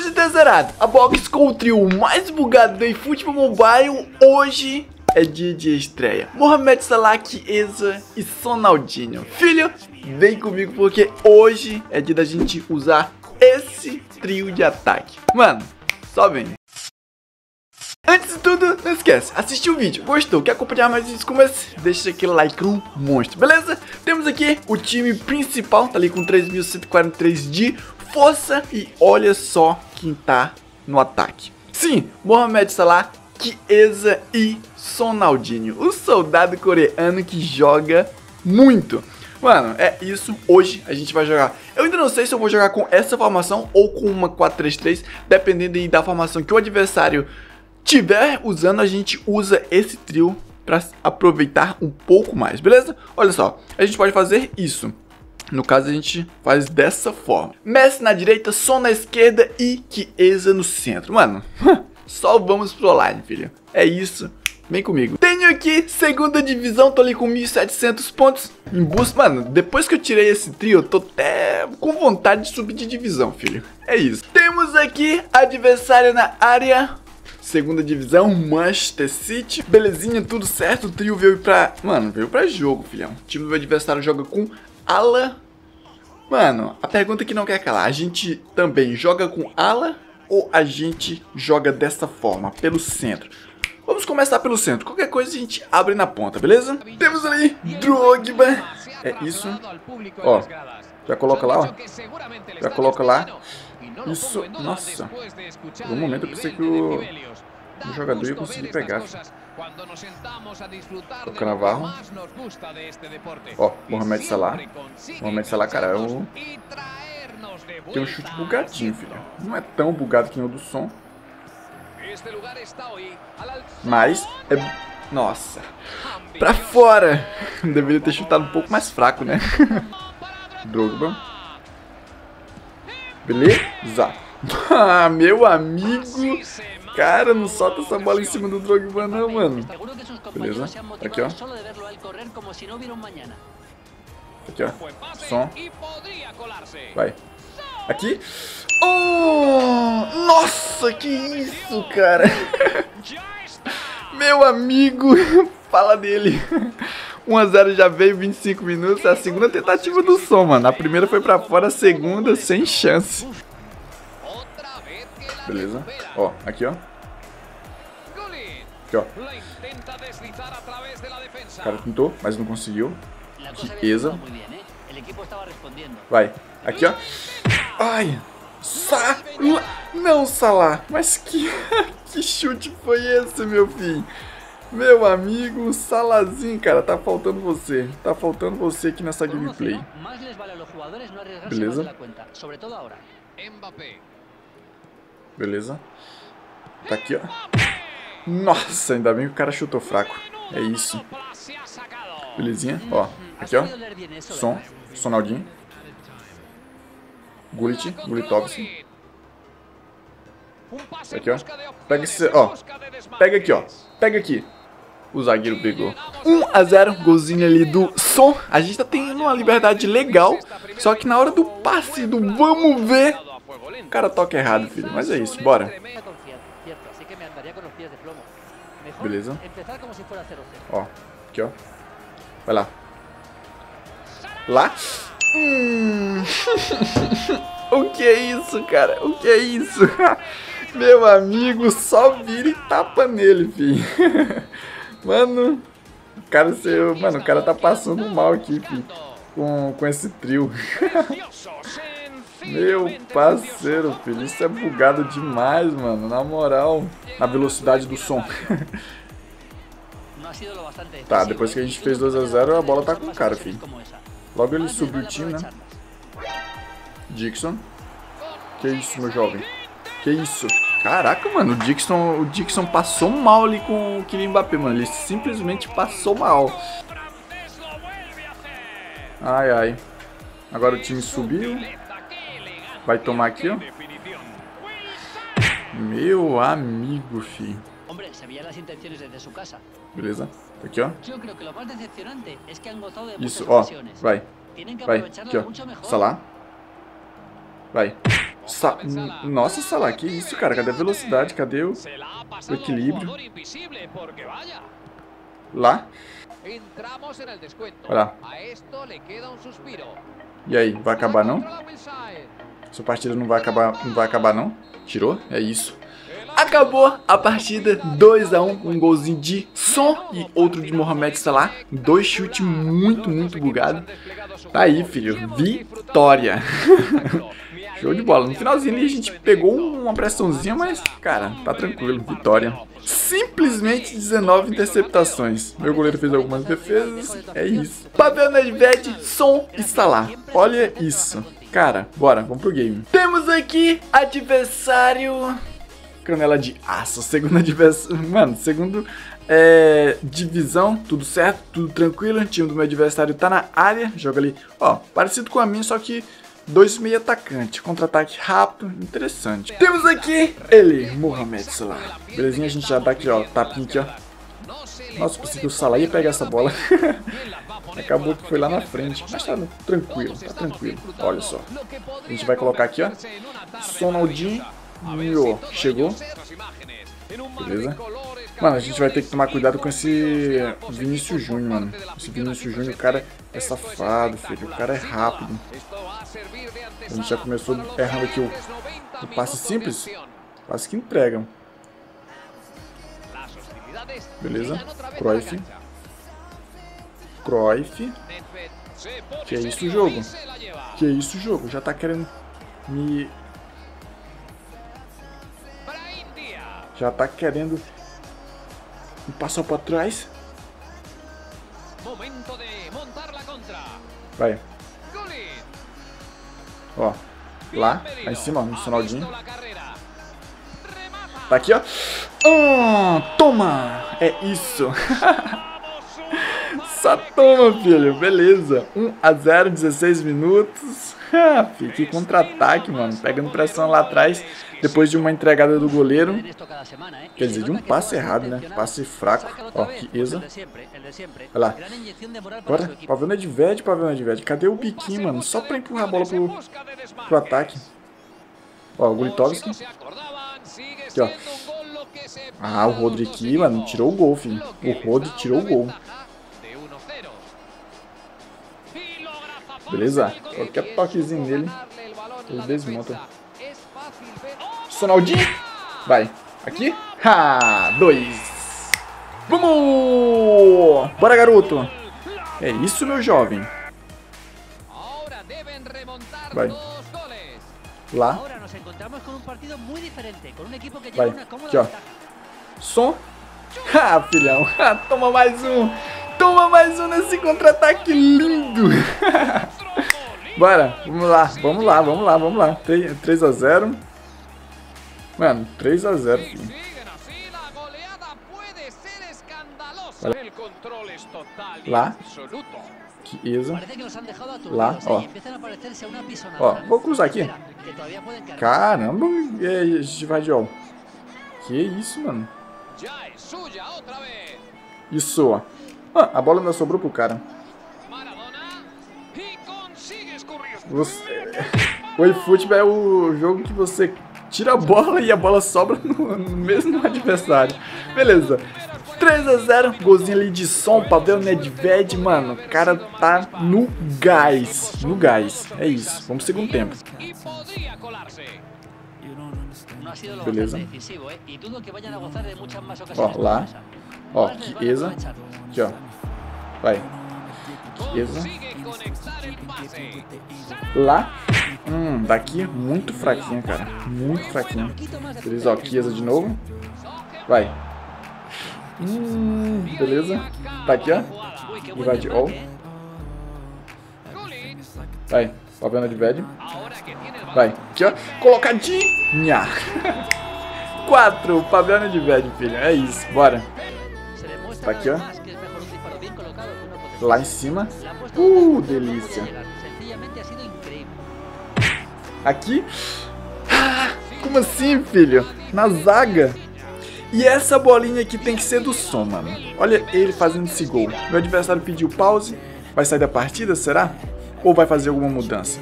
Ter zerado a box com o trio mais bugado do eFootball Mobile, hoje é dia de estreia. Mohamed Salah, Chiesa e Sonaldinho. Filho, vem comigo porque hoje é dia da gente usar esse trio de ataque. Mano, só vem. Antes de tudo, não esquece, assistiu o vídeo, gostou, quer acompanhar mais vídeos como esse? Deixa aquele like um monstro, beleza? Temos aqui o time principal, tá ali com 3.143 de força e olha só quem tá no ataque. Sim, Mohamed Salah, Chiesa e Sonaldinho, o soldado coreano que joga muito. Mano, é isso. Hoje a gente vai jogar. Eu ainda não sei se eu vou jogar com essa formação ou com uma 4-3-3, dependendo aí da formação que o adversário tiver usando, a gente usa esse trio para aproveitar um pouco mais, beleza? Olha só, a gente pode fazer isso. No caso, a gente faz dessa forma. Messi na direita, Son na esquerda e Chiesa no centro. Mano, só vamos pro online, filho. É isso. Vem comigo. Tenho aqui segunda divisão, tô ali com 1.700 pontos em busca. Mano, depois que eu tirei esse trio, eu tô até com vontade de subir de divisão, filho. É isso. Temos aqui adversário na área segunda divisão, Manchester City. Belezinha, tudo certo. O trio veio pra. Mano, veio pra jogo, filhão. O time do adversário joga com ala. Mano, a pergunta que não quer calar: a gente também joga com ala ou a gente joga dessa forma, pelo centro? Vamos começar pelo centro. Qualquer coisa a gente abre na ponta, beleza? Temos ali Drogba. É isso. Ó, já coloca lá, ó. Já coloca lá. Isso, nossa. Por um momento eu pensei que o, o jogador ia conseguir pegar. Toca Navarro. Ó, Mohamed Salah. Mohamed Salah, cara, é um... tem um chute bugadinho, filho. Não é tão bugado que nem o do som. Mas é... Nossa. Pra fora. Deveria ter chutado um pouco mais fraco, né? Drogba. Beleza? Ah, meu amigo. Cara, não solta essa bola em cima do Drogba não, mano. Beleza? Aqui, ó. Aqui, ó. Som. Vai. Aqui. Oh! Nossa, que isso, cara. Meu amigo. Fala dele. 1x0 já veio, 25 minutos. É a segunda tentativa do som, mano. A primeira foi pra fora, a segunda sem chance. Beleza. Ó, aqui, ó. Aqui, ó. O cara tentou, mas não conseguiu. Chiesa. Vai. Aqui, ó. Ai. Sa... Não, Salah. Mas que... que chute foi esse, meu filho? Meu amigo, Salazinho, cara, tá faltando você. Tá faltando você aqui nessa gameplay. Beleza. Beleza. Tá aqui, ó. Nossa, ainda bem que o cara chutou fraco. É isso. Belezinha, ó. Aqui, ó. Som. Sonaldinho. Gullit. Gullitovski. Aqui, ó. Pega esse, ó. Pega aqui, ó. Pega aqui. O zagueiro pegou. 1 a 0 golzinho ali do Som. A gente tá tendo uma liberdade legal. Só que na hora do passe do vamos ver. Cara toca errado, filho. Mas é isso, bora. Beleza. Ó, aqui, ó. Vai lá. Lá. Hum. o que é isso, cara? O que é isso? Meu amigo, só vira e tapa nele, filho. Mano, o cara, seu, mano, o cara tá passando mal aqui, filho, com, com esse trio. Meu parceiro, filho, isso é bugado demais, mano, na moral. Na velocidade do som. tá, depois que a gente fez 2x0, a bola tá com o cara, filho. Logo ele subiu o time, né? Dixon. Que isso, meu jovem? Que isso? Caraca, mano, o Dixon, o Dixon passou mal ali com o Kylian Mbappé, mano. Ele simplesmente passou mal. Ai, ai. Agora o time subiu. Vai tomar aqui, ó. Meu amigo, fi. Beleza. Aqui, ó. Isso, ó. Vai. Vai. Aqui, ó. Salah. Vai. Sa Nossa, Salah, que isso, cara? Cadê a velocidade? Cadê o, o equilíbrio? Lá? Olha lá. E aí, vai acabar não? Essa partida não vai acabar, não vai acabar não? Tirou? É isso. Acabou a partida 2x1 um golzinho de Som e outro de Mohamed Salah. Dois chutes muito, muito bugados. Tá aí, filho. Vitória. Show de bola. No finalzinho ali a gente pegou uma pressãozinha, mas, cara, tá tranquilo. Vitória. Simplesmente 19 interceptações. Meu goleiro fez algumas defesas. É isso. Pavel Nedved, Som e Salah. Olha isso. Cara, bora, vamos pro game. Temos aqui adversário... Canela de aço. Segundo adversário... Mano, segundo é, divisão, tudo certo, tudo tranquilo. O time do meu adversário tá na área, joga ali, ó, parecido com a minha, só que dois meio atacante, contra-ataque rápido, interessante. Temos aqui ele, Mohamed Salah. Belezinha, a gente já dá aqui, ó, tapinha aqui, ó. Nossa, pensei que o Salah ia pegar essa bola. Acabou que foi lá na frente, mas tá tranquilo, tá tranquilo. Olha só. A gente vai colocar aqui, ó. Sonaldinho. Chegou. Beleza? Mano, a gente vai ter que tomar cuidado com esse Vinícius Júnior, mano. Esse Vinícius Júnior, o cara é safado, filho. O cara é rápido. A gente já começou errando aqui o, o passe simples. Passe que entregam. Beleza. Cruyff. Cruyff. Que é isso o jogo? Que é isso o jogo? Já tá querendo me... Já tá querendo me passar pra trás. Vai. Ó. Lá, lá em cima, no Sonaldinho. Tá aqui, ó. Oh, toma! É isso. Toma, filho. Beleza. 1 a 0, 16 minutos. Fique contra-ataque, mano. Pegando pressão lá atrás. Depois de uma entregada do goleiro. Quer dizer, de um passe errado, né? Passe fraco. Ó, que Isa. Olha lá. Agora, Pavel Nedved, Pavel Nedved. Cadê o biquinho, mano? Só pra empurrar a bola pro, pro ataque. Ó, o Gulitovski. Aqui, ó. Ah, o Rodri aqui, mano, tirou o gol, filho. O Rodri tirou o gol. Beleza? Qualquer toquezinho nele, ele desmonta. Sonaldinho. Vai. Aqui. Ha! Dois. Vamos! Bora, garoto. É isso, meu jovem. Vai. Lá. Vai. Aqui, ó. Som. Ah, filhão. Toma mais um. Toma mais um nesse contra-ataque lindo. Bora. Vamos lá. Vamos lá, vamos lá, vamos lá. 3 a 0 Mano, 3 a 0 filho. Lá. Que Isa. Lá, ó. Ó, vou cruzar aqui. Caramba, e aí, Givardiol. Que isso, mano. Isso, ó. Ah, a bola ainda sobrou pro cara. Você... O eFootball é o jogo que você tira a bola e a bola sobra no, mesmo adversário. Beleza. 3 a 0 golzinho ali de som, Pavel Nedved, mano, o cara tá no gás, no gás, é isso, vamos pro segundo tempo. Beleza. Ó, lá, ó, Chiesa, aqui ó, vai, Chiesa, lá, hum, daqui muito fraquinha, cara, muito fraquinha. Beleza, ó, Chiesa de novo, vai, Hum, beleza. Tá aqui, ó. Divide all. Vai. Pavena de VED. Vai. Aqui, ó. Colocadinha. Quatro. Pavena de VED, filho. É isso. Bora. Tá aqui, ó. Lá em cima. Uh, delícia. Aqui. Ah, como assim, filho? Na zaga. E essa bolinha aqui tem que ser do som, mano. Olha ele fazendo esse gol. Meu adversário pediu pause. Vai sair da partida, será? Ou vai fazer alguma mudança?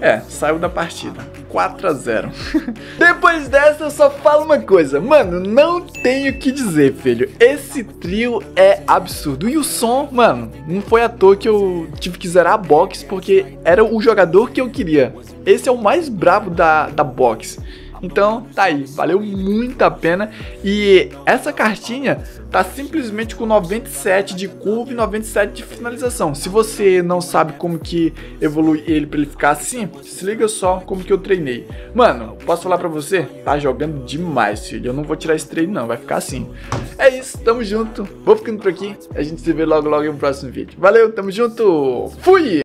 É, saiu da partida. 4 a 0 Depois dessa, eu só falo uma coisa. Mano, não tenho o que dizer, filho. Esse trio é absurdo. E o som, mano, não foi à toa que eu tive que zerar a box, porque era o jogador que eu queria. Esse é o mais bravo da, da box. Então, tá aí, valeu muito a pena. E essa cartinha tá simplesmente com 97 de curva e 97 de finalização. Se você não sabe como que evolui ele para ele ficar assim, se liga só como que eu treinei. Mano, posso falar pra você? Tá jogando demais, filho. Eu não vou tirar esse treino não, vai ficar assim. É isso, tamo junto. Vou ficando por aqui. A gente se vê logo logo em um próximo vídeo. Valeu, tamo junto. Fui!